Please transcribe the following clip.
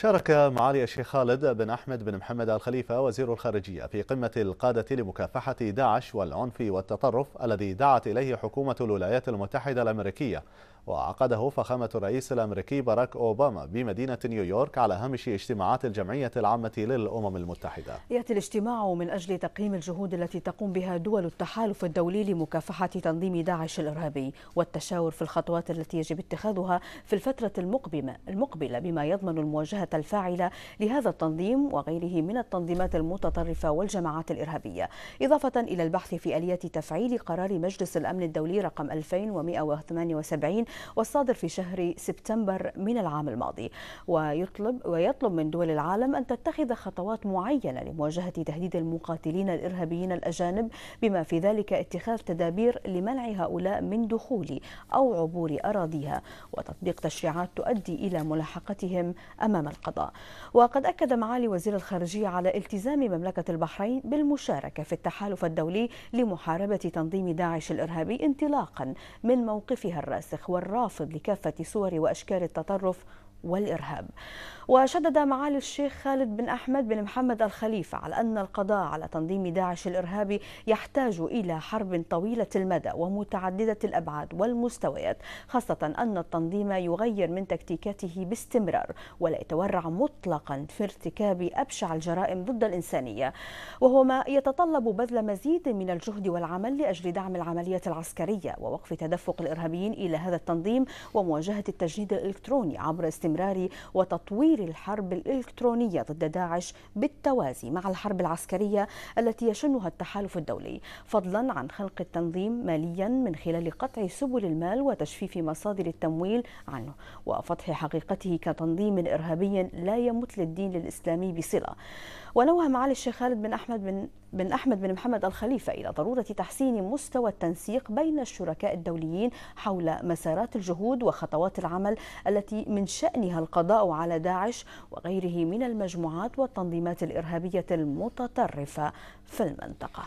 شارك معالي الشيخ خالد بن أحمد بن محمد الخليفة وزير الخارجية في قمة القادة لمكافحة داعش والعنف والتطرف الذي دعت إليه حكومة الولايات المتحدة الأمريكية. وعقده فخامة الرئيس الأمريكي باراك أوباما بمدينة نيويورك على هامش اجتماعات الجمعية العامة للأمم المتحدة. يأتي الاجتماع من أجل تقييم الجهود التي تقوم بها دول التحالف الدولي لمكافحة تنظيم داعش الإرهابي والتشاور في الخطوات التي يجب اتخاذها في الفترة المقبلة, المقبلة بما يضمن المواجهة الفاعلة لهذا التنظيم وغيره من التنظيمات المتطرفة والجماعات الإرهابية. إضافة إلى البحث في آليات تفعيل قرار مجلس الأمن الدولي رقم 2178 والصادر في شهر سبتمبر من العام الماضي. ويطلب ويطلب من دول العالم أن تتخذ خطوات معينة لمواجهة تهديد المقاتلين الإرهابيين الأجانب بما في ذلك اتخاذ تدابير لمنع هؤلاء من دخول أو عبور أراضيها. وتطبيق تشريعات تؤدي إلى ملاحقتهم أمام القضاء. وقد أكد معالي وزير الخارجية على التزام مملكة البحرين بالمشاركة في التحالف الدولي لمحاربة تنظيم داعش الإرهابي انطلاقا من موقفها الراسخ. والرافض لكافة صور وأشكال التطرف والإرهاب. وشدد معالي الشيخ خالد بن أحمد بن محمد الخليفة على أن القضاء على تنظيم داعش الإرهابي يحتاج إلى حرب طويلة المدى ومتعددة الأبعاد والمستويات خاصة أن التنظيم يغير من تكتيكاته باستمرار ولا يتورع مطلقا في ارتكاب أبشع الجرائم ضد الإنسانية. وهو ما يتطلب بذل مزيد من الجهد والعمل لأجل دعم العملية العسكرية ووقف تدفق الإرهابيين إلى هذا التنظيم ومواجهة التجنيد الإلكتروني عبر استمرار وتطوير الحرب الإلكترونية ضد داعش بالتوازي مع الحرب العسكرية التي يشنها التحالف الدولي. فضلا عن خلق التنظيم ماليا من خلال قطع سبل المال وتجفيف مصادر التمويل عنه وفتح حقيقته كتنظيم إرهابي لا يمت للدين الإسلامي بصلة. ونوه معالي الشيخ خالد بن أحمد بن بن أحمد بن محمد الخليفة إلى ضرورة تحسين مستوى التنسيق بين الشركاء الدوليين حول مسارات الجهود وخطوات العمل التي من شأنها القضاء على داعش وغيره من المجموعات والتنظيمات الإرهابية المتطرفة في المنطقة.